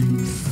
Mm-hmm.